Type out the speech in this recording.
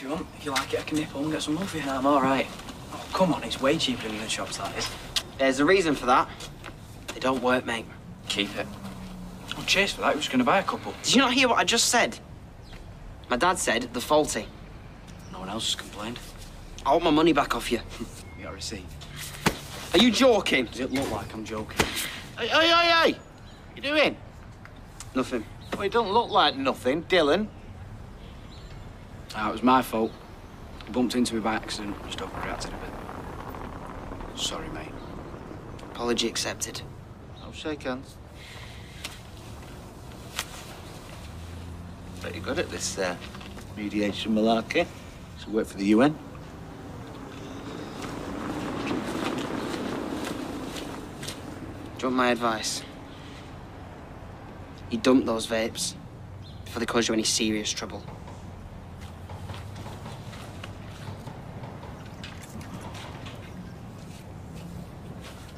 if you want. If you like it, I can nip home and get some more for you. I'm all right. Oh, come on, it's way cheaper than the shops, that is. There's a reason for that. They don't work, mate. Keep it. Oh, cheers for that. We're just going to buy a couple. Did you not hear what I just said? My dad said they're faulty. No one else has complained. I want my money back off you. You got a receipt. Are you joking? Does it look like I'm joking? Hey, hey, hey, hey! You doing? Nothing. Well, it don't look like nothing, Dylan. Ah, it was my fault. I bumped into me by accident. Just overreacted a bit. Sorry, mate. Apology accepted. I'll shake hands. Bet you're good at this uh, mediation malarkey. So work for the UN. Do you want my advice? You dump those vapes before they cause you any serious trouble.